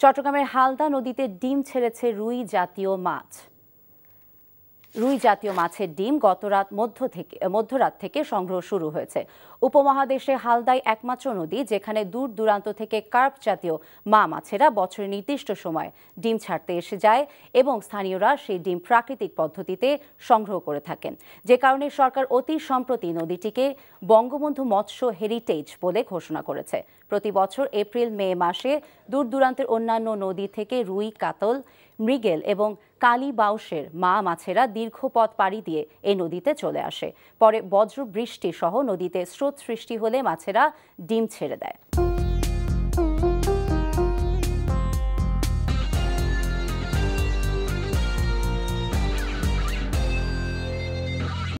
চট্টগ্রামের হালদা নদীতে ডিম ছেড়েছে রুই জাতীয় মাছ। রুই জাতীয় মাছের ডিম গতরাত মধ্য থেকে, মধ্যরাত থেকে সংগ্রহ শুরু হয়েছে। উপমহাদেশে হালদাই একমাত্র নদী, যেখানে দূর দূরান্ত থেকে কার্প জাতীয় মা মাছেরা বছরের নির্দিষ্ট সময় ডিম ছাড়তে এসে যায় এবং স্থানীয়রা সেই ডিম প্রাকৃতিক পদ্ধতিতে সংগ্রহ করে থাকেন। যে কারণে সরকার অতি সম্প্রতি নদীটিকে বঙ্গবন্ধু মৎস্য হেরিটেজ বলে ঘোষণা করেছে। প্রতি বছর এপ্রিল, মে মাসে দূর দূরান্তের অন্যান্য নদী থেকে রুই, কাতল মৃগেল এবং কালী বাউসের মা মাছেরা দীর্ঘ পথ পাড়ি দিয়ে এই নদীতে চলে আসে। পরে বজ্র বৃষ্টি সহ নদীতে স্রোত সৃষ্টি হলে মাছেরা ডিম ছেড়ে দেয়।